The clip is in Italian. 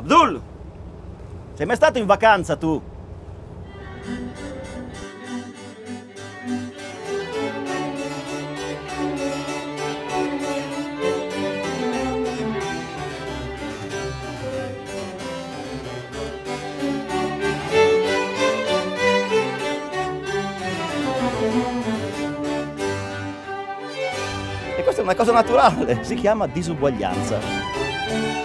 Abdul! Sei mai stato in vacanza tu? E questa è una cosa naturale, si chiama disuguaglianza.